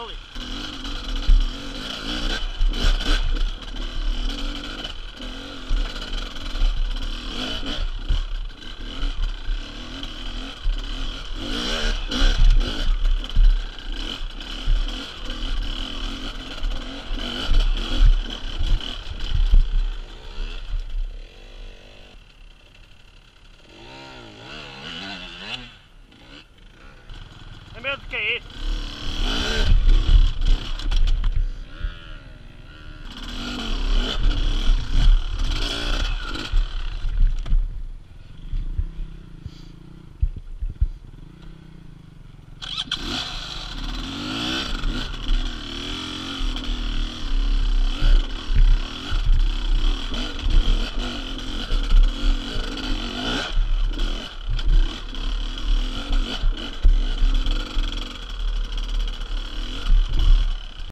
slowly.